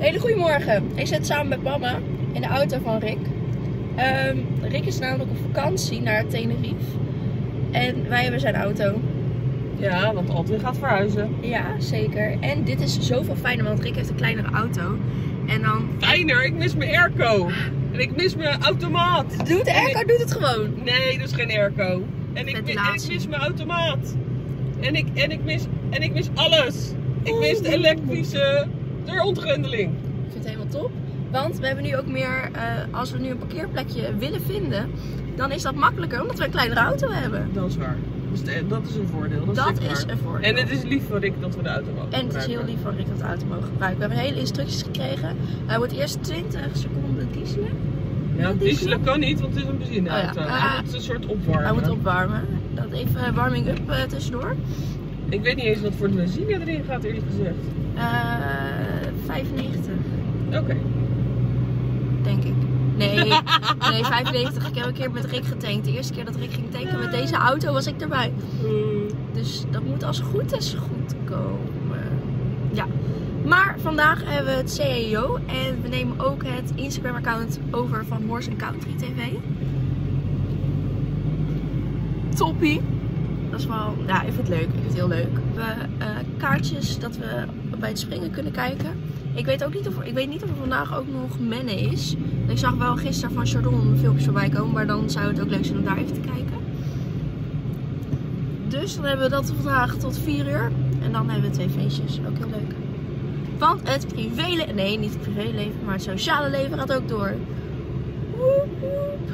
Hele goede morgen. Ik zit samen met mama in de auto van Rick. Ehm, Rick is namelijk op vakantie naar Tenerife. En wij hebben zijn auto. Ja, want Altwin gaat verhuizen. Ja, zeker. En dit is zoveel fijner, want Rick heeft een kleinere auto. En dan... Fijner, ik mis mijn airco. En ik mis mijn automaat. Doet de airco, doet het gewoon. Nee, dat is geen airco. En ik, en ik mis mijn automaat. En ik, en ik, mis, en ik mis alles. Ik mis de elektrische deurongrendeling. Ik vind het helemaal top. Want we hebben nu ook meer, eh, als we nu een parkeerplekje willen vinden, dan is dat makkelijker omdat we een kleinere auto hebben. Dat is waar. Dus de- dat is een voordeel. Dat, is waar. een voordeel. En het is lief voor Rick dat we de auto mogen En het is heel lief van Rick dat we de auto mogen gebruiken. We hebben hele instructies gekregen. Hij wordt eerst 20 seconden dieselen. Ja, dieselen? kan niet, want het is een benzineauto. Oh ja. Hij moet een soort opwarmen. Hij moet opwarmen. Dat even warming up eh, tussendoor. Ik weet niet eens wat voor de benzine erin gaat, eerlijk gezegd. Eh 95, Oké. denk ik. Nee, nee, 95. Ik heb een keer met Rick getankt. De eerste keer dat Rick ging tanken met deze auto was ik erbij. Dus dat moet als goed is goed komen. Ja. Maar vandaag hebben we het CAO en we nemen ook het Instagram account over van Horse Country TV. Toppie. Wel, ja, ik vind het leuk. Ik vind het heel leuk. We eh, kaartjes dat we bij het springen kunnen kijken. Ik weet ook niet of, ik weet niet of er vandaag ook nog mennen is. Ik zag wel gisteren van Chardon filmpjes voorbij komen, maar dan zou het ook leuk zijn om daar even te kijken. Dus dan hebben we dat vandaag tot 4 uur. En dan hebben we twee feestjes. Ook heel leuk. Want het privéleven, nee niet het privéleven, maar het sociale leven gaat ook door. Woep, woep.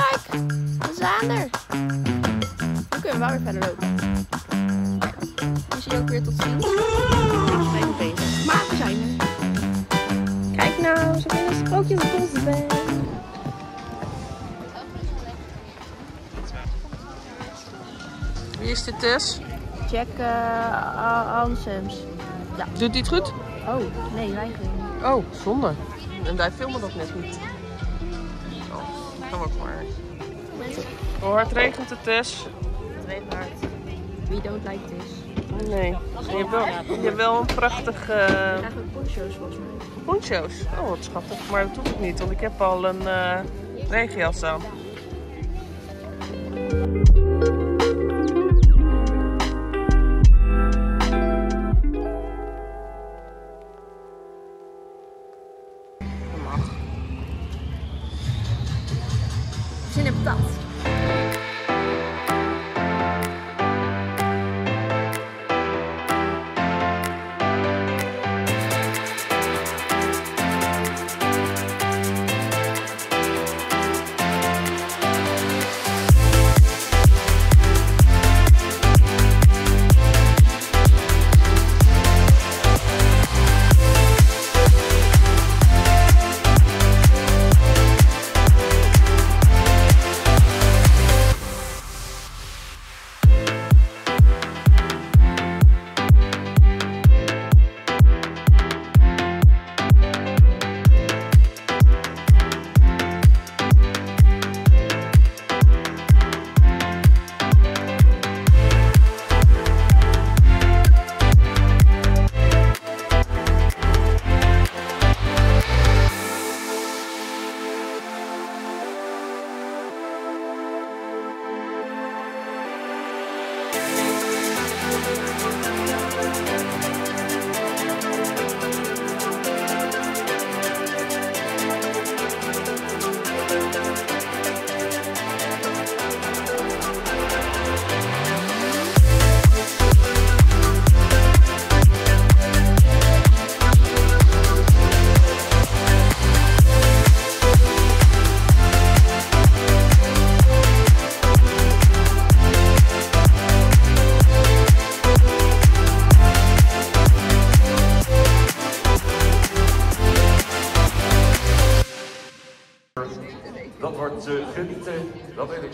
Kijk, we zijn er. Dan kunnen we wel weer verder lopen. We zien ook weer tot ziens. We zijn nog bezig, maar we zijn er. Kijk nou, zo ben je sprookjes bosbeen. Wie is dit Tess? Check uh, Ansems. Doet hij het goed? Oh, nee, weigering. Oh, zonde. En wij filmen dat net niet. Zo, gaan we ook maar. Hoe hard regent het Tess? Het regent hard. We don't like this. Nee. Je hebt wel, je hebt wel een prachtig eh Eigenlijk poncho's volgens mij. poncho's. Oh, wat schattig. Maar dat hoeft het niet, want ik heb al een eh regenjas aan.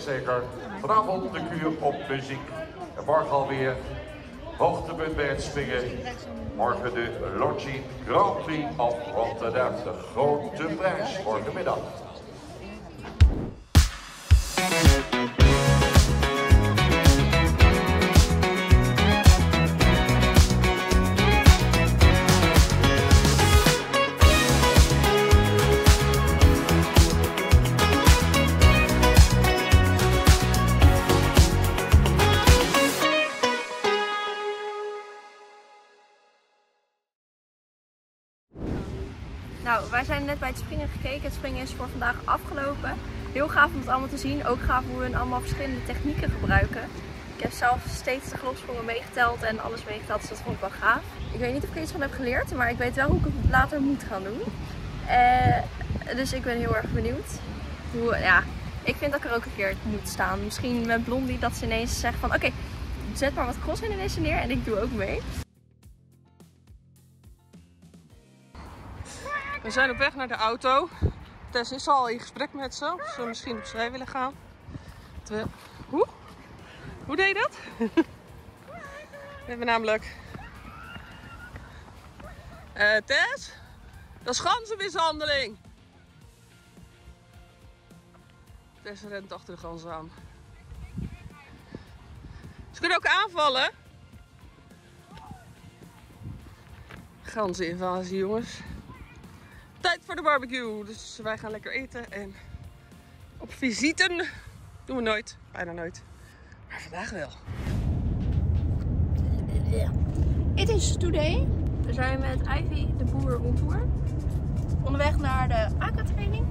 Zeker. Vanavond de kuur op muziek. En morgen alweer hoogtepunt bij het springen. Morgen de Longines Grand Prix op Rotterdam. De grote prijs morgenmiddag. Wij zijn net bij het springen gekeken. Het springen is voor vandaag afgelopen. Heel gaaf om het allemaal te zien. Ook gaaf hoe we allemaal verschillende technieken gebruiken. Ik heb zelf steeds de globsprongen meegeteld en alles meegeteld, dus dat vond ik wel gaaf. Ik weet niet of ik iets van heb geleerd, maar ik weet wel hoe ik het later moet gaan doen. Uh, dus ik ben heel erg benieuwd. Hoe, ja, ik vind dat ik er ook een keer moet staan. Misschien met Blondie dat ze ineens zegt van oké, zet maar wat cross ineens neer en ik doe ook mee. We zijn op weg naar de auto. Tess is al in gesprek met ze. Of ze misschien opzij willen gaan. Hoe? Hoe deed je dat? We hebben namelijk... Uh, Tess? Dat is ganzenmishandeling. Tess rent achter de ganzen aan. Ze kunnen ook aanvallen. Ganzeninvasie, jongens voor de barbecue. Dus wij gaan lekker eten. En op visite doen we nooit. Bijna nooit. Maar vandaag wel. It is today. We zijn met Ivy de boer on tour. Onderweg naar de aquatraining.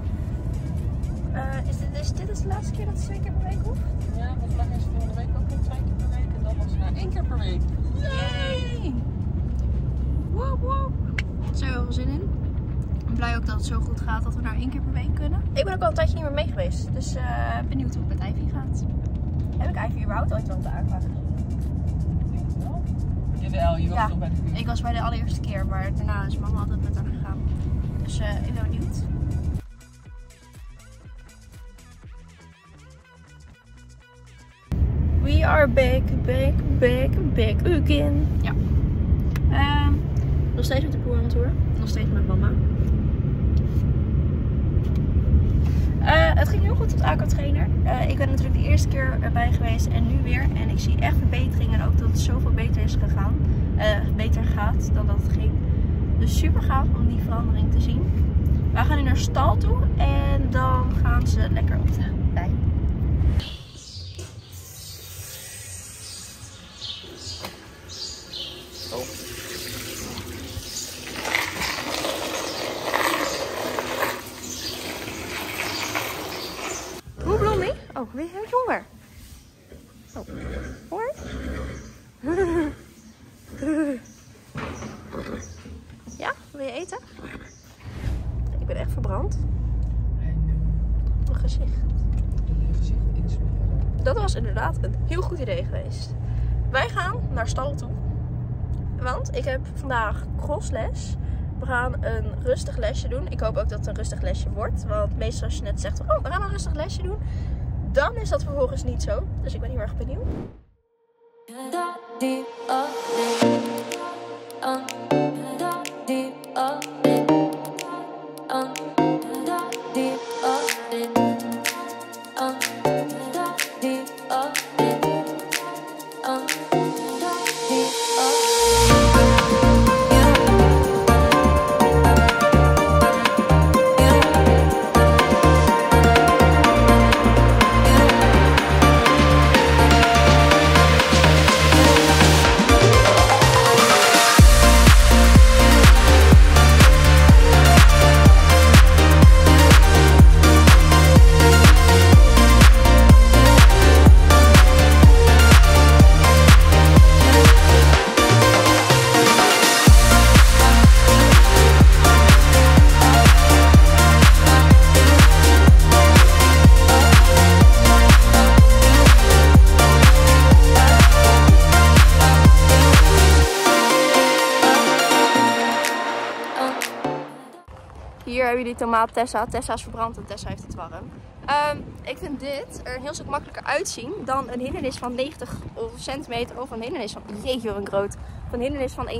Uh, is, dit, is dit is de laatste keer dat het twee keer per week hoeft? Ja, volgens mij is het volgende week ook nog twee keer per week. En dan was het nou één keer per week. Yay! Woep woep. Zijn we wel zin in blij ook dat het zo goed gaat dat we naar één keer per week kunnen. Ik ben ook al een tijdje niet meer mee geweest. Dus uh, benieuwd hoe het met Ivy gaat. Heb ik Ivy überhaupt ooit wel te aanvragen? Jawel, je was ja, bij de Ik was bij de allereerste keer, maar daarna is mama altijd met haar gegaan. Dus uh, ik ben benieuwd. We are back, back, back, back again. Ja. Uh, nog steeds met de tour. Nog steeds met mama. Uh, het ging heel goed op de aquatrainer. Uh, ik ben natuurlijk de eerste keer erbij geweest en nu weer. En ik zie echt verbetering en ook dat het zoveel beter is gegaan. Uh, beter gaat dan dat het ging. Dus super gaaf om die verandering te zien. We gaan nu naar stal toe en dan gaan ze lekker op de bij. Oh, wie heeft honger? Oh, honger? Ja, wil je eten? Ik ben echt verbrand. Mijn gezicht. Dat was inderdaad een heel goed idee geweest. Wij gaan naar stal toe. Want ik heb vandaag crossles. We gaan een rustig lesje doen. Ik hoop ook dat het een rustig lesje wordt. Want meestal als je net zegt, oh we gaan een rustig lesje doen dan is dat vervolgens niet zo. Dus ik ben heel erg benieuwd. Hebben jullie tomaat Tessa. Tessa is verbrand en Tessa heeft het warm. Um, ik vind dit er een heel stuk makkelijker uitzien dan een hindernis van 90 centimeter of een hindernis van, jeetje wat een groot, van een hindernis van 1,10.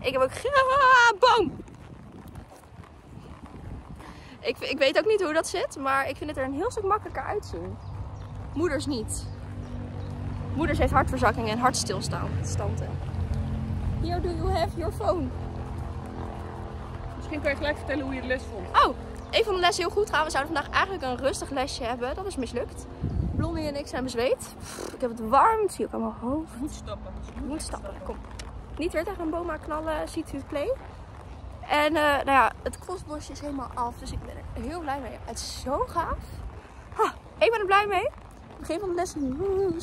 Ik heb ook, boom! Ik, ik weet ook niet hoe dat zit, maar ik vind het er een heel stuk makkelijker uitzien. Moeders niet. Moeders heeft hartverzakking en hartstilstanden. Here do you have your phone. Misschien kan je gelijk vertellen hoe je de les vond. Oh, een van de lessen heel goed gaan. We zouden vandaag eigenlijk een rustig lesje hebben. Dat is mislukt. Blondie en ik zijn bezweet. ik heb het warm. Het zie ik aan mijn hoofd. Moet stappen. Moet stappen. Kom. Niet weer tegen een boom knallen. Ziet u play. En eh, nou ja, het crossbosje is helemaal af. Dus ik ben er heel blij mee. Het is zo gaaf. Ha, ik ben er blij mee. Begin van de les,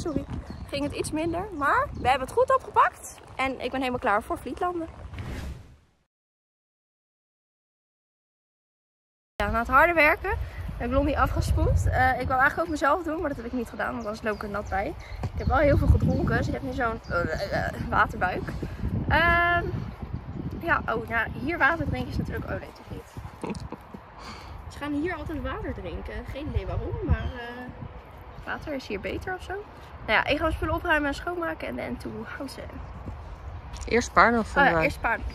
sorry, ging het iets minder. Maar we hebben het goed opgepakt. En ik ben helemaal klaar voor Vlietlanden. Ja, na het harde werken heb ik Blondie afgespoeld. Eh, ik wou eigenlijk ook mezelf doen, maar dat heb ik niet gedaan, want anders loop ik er nat bij. Ik heb wel heel veel gedronken, dus ik heb nu zo'n eh, eh, waterbuik. Ehm, ja, oh ja, hier water drinken is natuurlijk... Oh nee, toch niet. Ze gaan hier altijd water drinken. Geen idee waarom, maar water is hier beter of zo. Nou ja, ik ga mijn spullen opruimen en schoonmaken en dan toe houden. Eerst paarden of Oh ja, eerst paarden.